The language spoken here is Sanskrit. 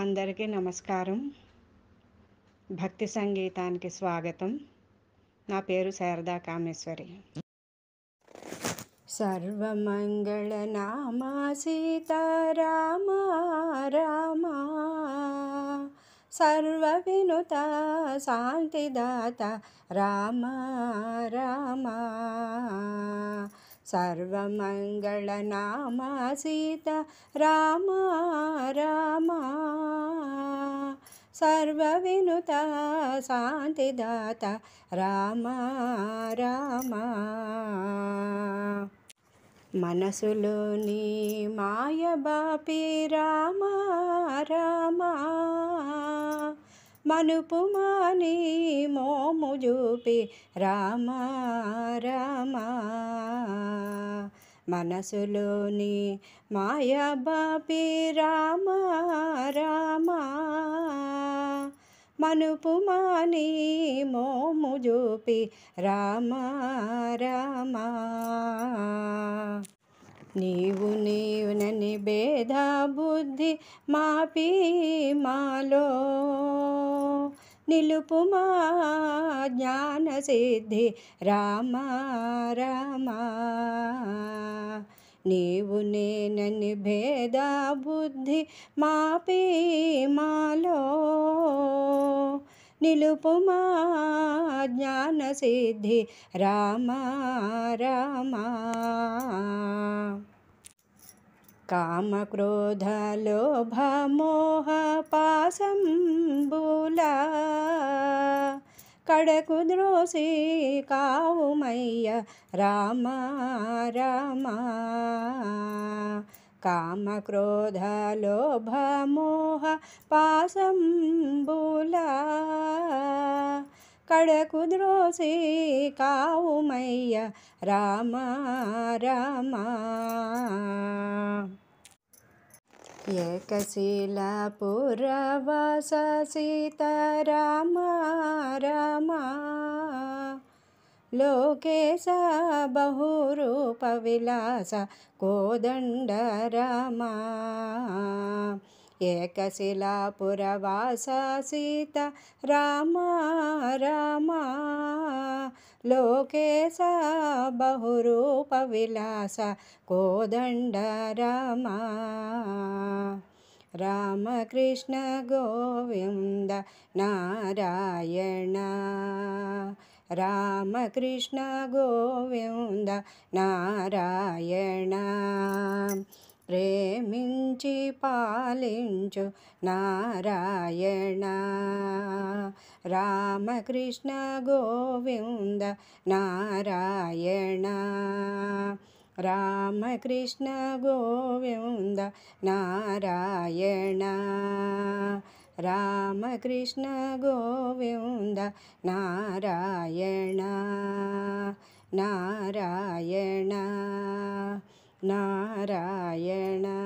అందరికీ నమస్కారం భక్తి సంగీతానికి స్వాగతం నా పేరు శారదా కామేశ్వరి సర్వమంగళ నామా సీతారామ రామ సర్వ వినుత శాంతిదాత రామ రామ సర్వమంగళ నామ సీత రామ రామ సర్వ వినుత శాంతిదాత రామ రామ మనసులోని మాయ బాపి రామ రామ మనుపు మాని మోము చూపి రామ రామ మనసులోని మాయ బాపి రామ రామ మనుపు మాని మోము చూపి రామ రామ నీవు నీవునని భేద బుద్ధి మాపి మాలో. నిలుపుమా జ్ఞాన సిద్ధి రామ రామ. నీవు నేనని భేద బుద్ధి మాపి మాలో. నిలుపుమా జ్ఞాన జ్ఞానసిద్ధి రామా రామా. కామక్రోధలోభమోహపాసంబులా కడకు ద్రోసి కావుమయ్య. రామ రామ. కామ క్రోధ లోభ మోహ పాసంబులా కడకు ద్రోసి కావుమయ్య రామ రామ ఏకశిలా పురవాస लोकेशः बहुरूपविलासा गोदण्ड रमा एकशिलापुरवासीता रामा राम। लोकेशः बहुरूपविलासः कोदण्ड रम रामकृष्णगोविन्द नारायण। గోవింద నారాయణ రామకృష్ణ గోవింద నారాయణ ప్రేమించి పాలించు నారాయణ రామకృష్ణ గోవింద నారాయణ రామకృష్ణ గోవింద నారాయణ रामकृष्ण गोविन्द नारायण नारायण नारायण।